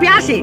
प्यासी।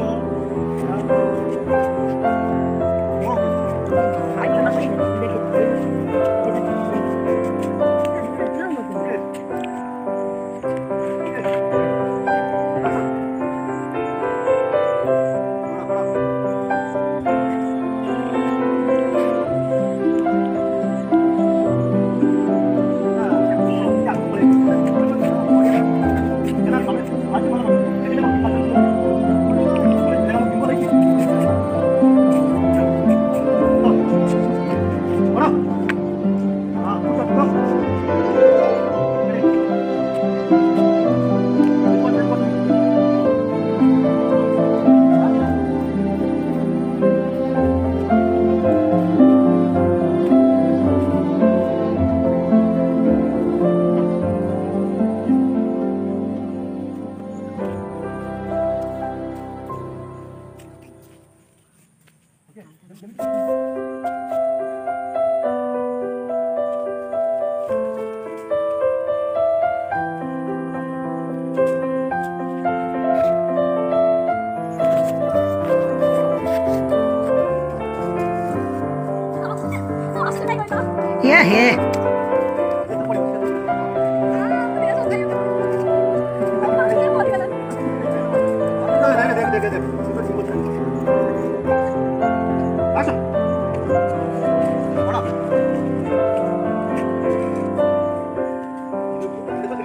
Yeah, yeah.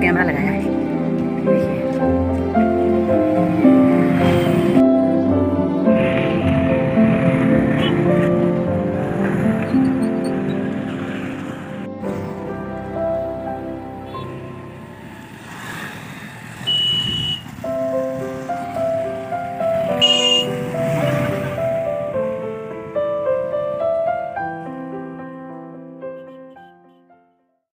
Camera लगाया है।